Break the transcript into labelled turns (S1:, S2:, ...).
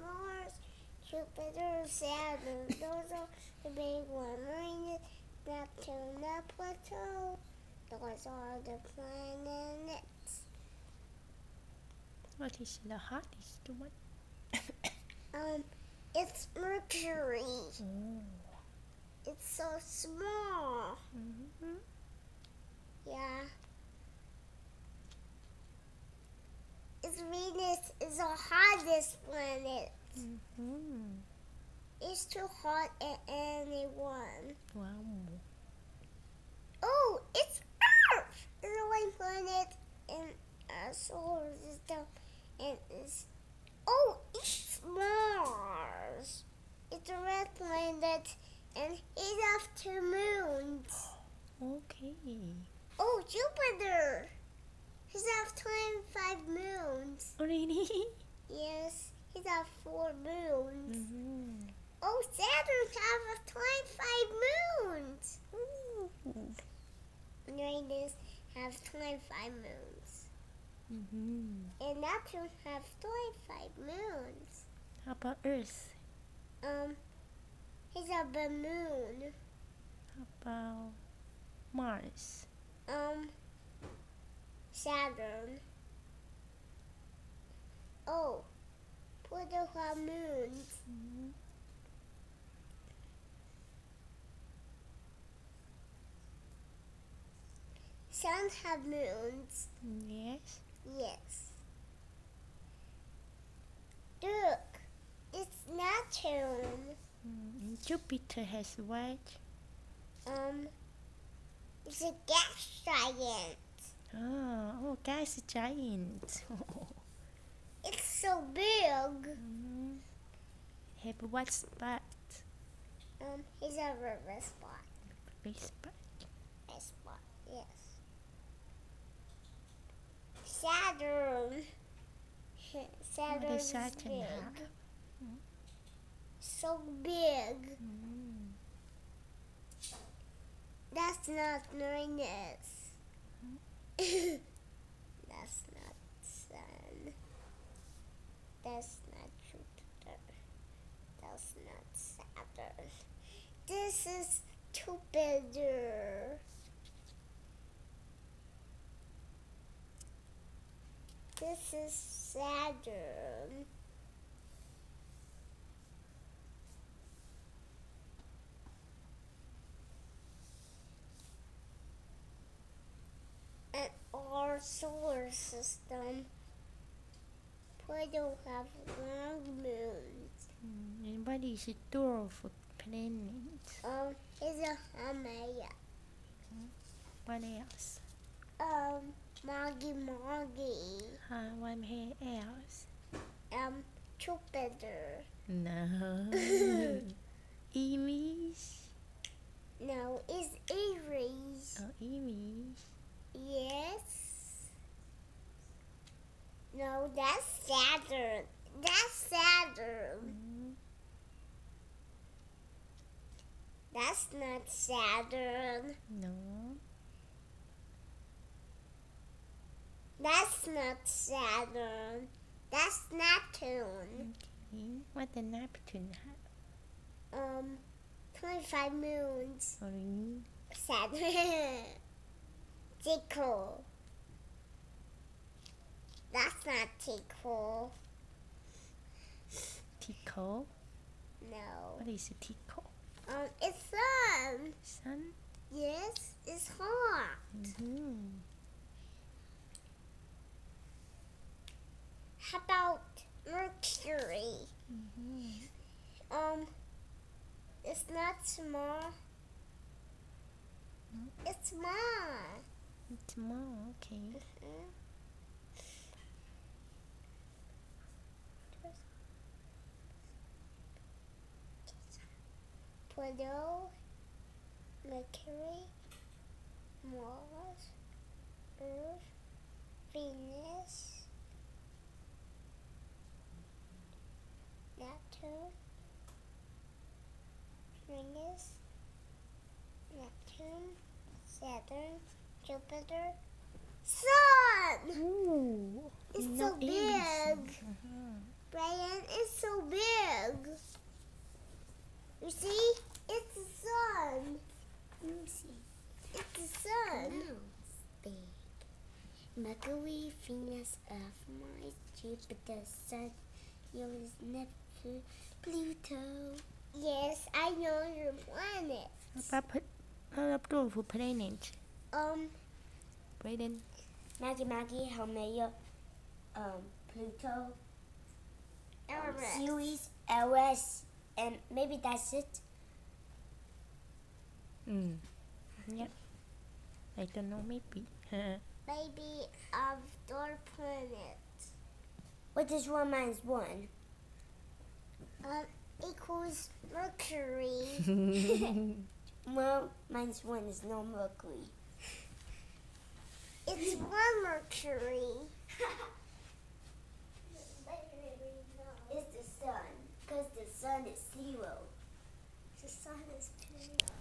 S1: Mars, Jupiter, Saturn. Those are the big ones. Uranus, Neptune, and Pluto. Those are the planets.
S2: What is the hardest one?
S1: Um, it's Mercury.
S2: Oh.
S1: It's so small.
S2: Mhm.
S1: Yeah. It's Venus is the hottest planet.
S2: Mhm.
S1: It's too hot at anyone.
S2: Wow.
S1: Oh, it's Earth! It's the one planet in our solar system. And it's oh, it's Mars. It's a red planet, and it has two moons.
S2: Okay.
S1: Oh, Jupiter. He's have twenty-five moons.
S2: Oh, really?
S1: Yes, he's have four moons.
S2: Mhm.
S1: Oh, Saturn have twenty-five moons.
S2: Ooh.
S1: Uranus have twenty-five moons.
S2: Mhm.
S1: And Neptune have 25 moons.
S2: How about Earth?
S1: Um, he's a moon.
S2: How about Mars?
S1: Um, Saturn. Oh, Pluto have moons.
S2: Mhm.
S1: Sun have moons.
S2: Yes.
S1: Yes. Look, it's Neptune.
S2: Mm, and Jupiter has what?
S1: Um, it's a gas giant.
S2: Oh, oh, gas giant.
S1: It's so big.
S2: Mhm. Have what spot?
S1: Um, he's a river spot.
S2: Big spot.
S1: A spot, yes. Saturn.
S2: What
S1: Saturn
S2: does
S1: is
S2: Saturn
S1: big.
S2: have?
S1: So big.
S2: Mm.
S1: That's not Uranus. That's not Sun. That's not Jupiter. That's not Saturn. This is Jupiter. This is Saturn. And our solar system, Pluto have long moons.
S2: Mm, And what is the dwarf planet?
S1: Um, is a Haumea.
S2: What else?
S1: Um, Moggy Moggy.
S2: Uh, what else?
S1: Um, Jupiter.
S2: No. Emis?
S1: No, it's Eris.
S2: Oh, Emis.
S1: Yes. No, that's Saturn. That's Saturn.
S2: Mm,
S1: That's not Saturn.
S2: no.
S1: That's not Saturn. That's Neptune.
S2: Okay. What the Neptune have?
S1: Um, 25 moons.
S2: Oh, really?
S1: Saturn. Tickle. That's not tickle.
S2: Tickle?
S1: No.
S2: What is a tickle?
S1: Um, it's sun.
S2: Sun?
S1: Yes, it's hot.
S2: Mm-hmm.
S1: How about Mercury?
S2: Mm-hmm.
S1: Um, it's not small. It's small.
S2: It's more, okay.
S1: Mhm. Pluto, Mercury, Mars, Earth, Venus, Neptune, Uranus, Neptune, Saturn, Jupiter, Sun!
S2: Ooh,
S1: it's so big.
S2: Mm -hmm.
S1: Brian, it's so big. You see? It's the sun.
S3: Let me see.
S1: It's the sun. No,
S3: it's big.
S1: Mercury, Venus, Earth, Mars, Jupiter, Sun, Uranus, Neptune, Pluto. Yes, I know your planet.
S2: Papa, Abdul, for planet.
S1: Um,
S2: Brayden.
S3: Maggie, Maggie, how many um, Pluto, um, Ceres, and maybe that's it.
S2: Mm. Yep. I don't know, maybe.
S1: maybe of door planet.
S3: What does one minus one?
S1: Uh, equals Mercury.
S3: Well, minus one is no Mercury.
S1: it's one Mercury.
S3: It's the sun, because the sun is zero.
S1: The sun is Pluto.